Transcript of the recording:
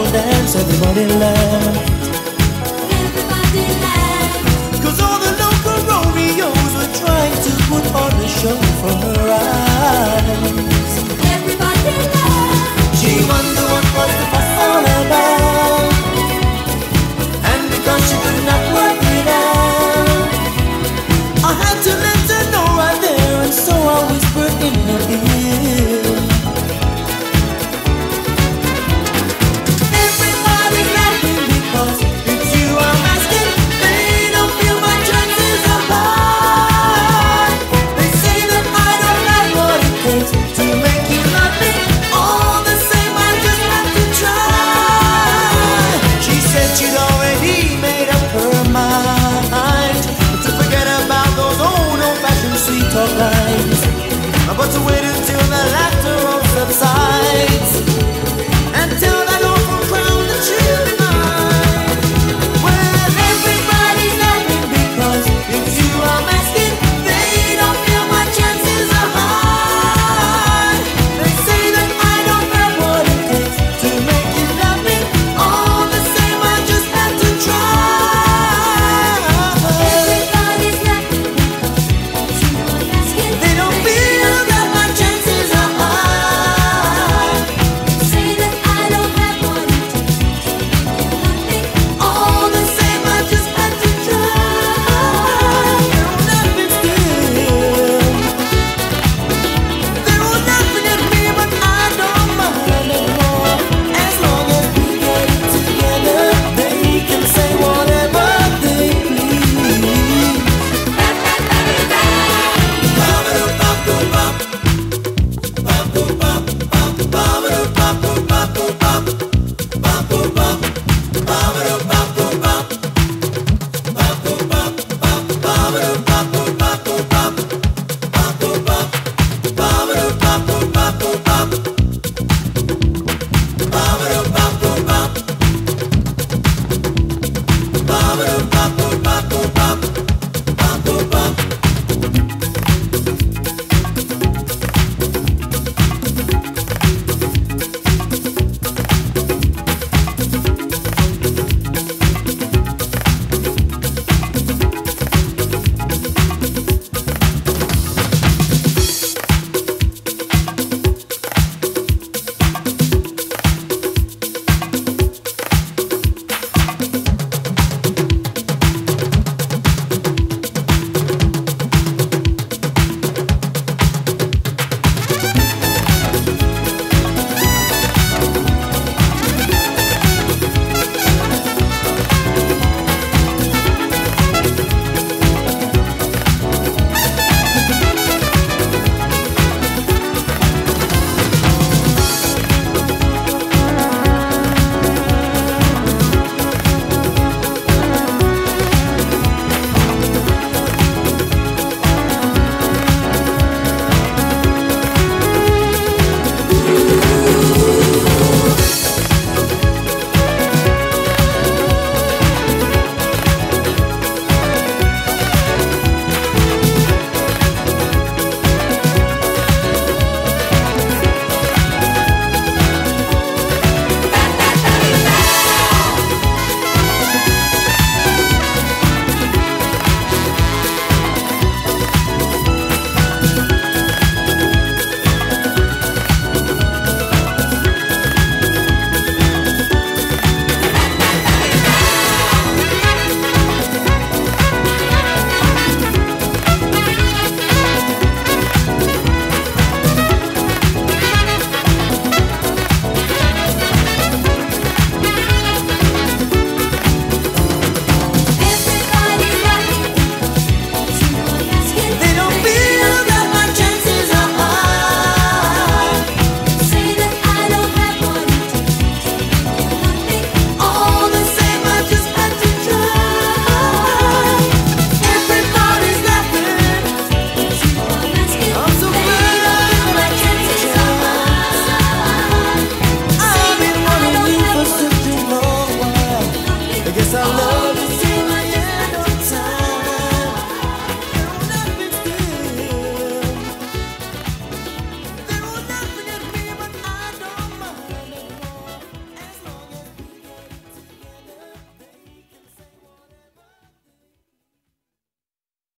people dance, everybody laugh. Abro